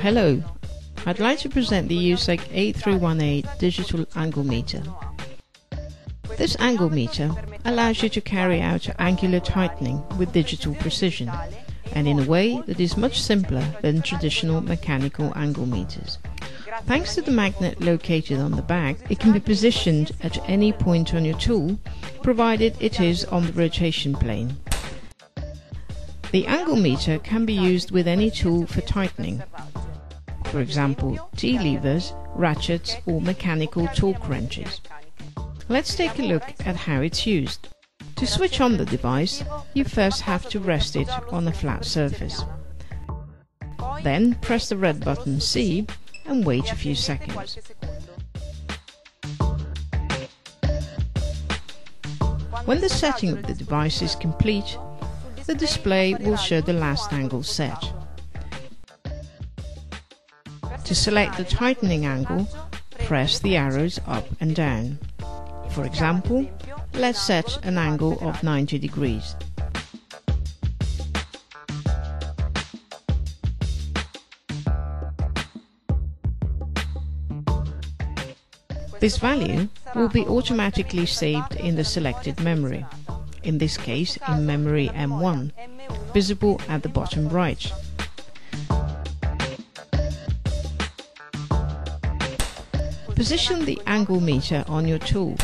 Hello, I'd like to present the USEC 8318 digital angle meter. This angle meter allows you to carry out angular tightening with digital precision and in a way that is much simpler than traditional mechanical angle meters. Thanks to the magnet located on the back, it can be positioned at any point on your tool, provided it is on the rotation plane. The angle meter can be used with any tool for tightening. For example, T-levers, ratchets or mechanical torque wrenches. Let's take a look at how it's used. To switch on the device, you first have to rest it on a flat surface. Then press the red button C and wait a few seconds. When the setting of the device is complete, the display will show the last angle set. To select the tightening angle, press the arrows up and down. For example, let's set an angle of 90 degrees. This value will be automatically saved in the selected memory in this case in memory M1, visible at the bottom right. Position the angle meter on your tool.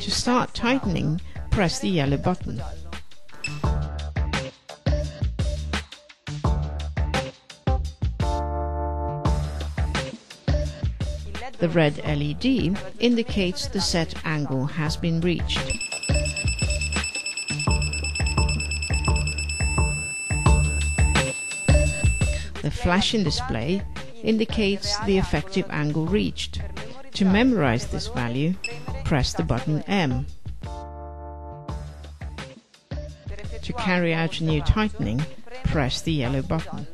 To start tightening, press the yellow button. The red LED indicates the set angle has been reached. Flashing display indicates the effective angle reached. To memorize this value, press the button M. To carry out a new tightening, press the yellow button.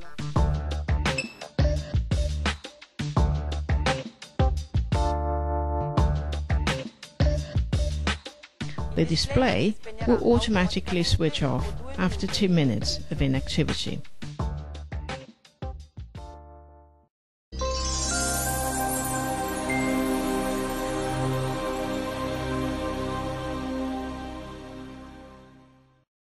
The display will automatically switch off after 2 minutes of inactivity.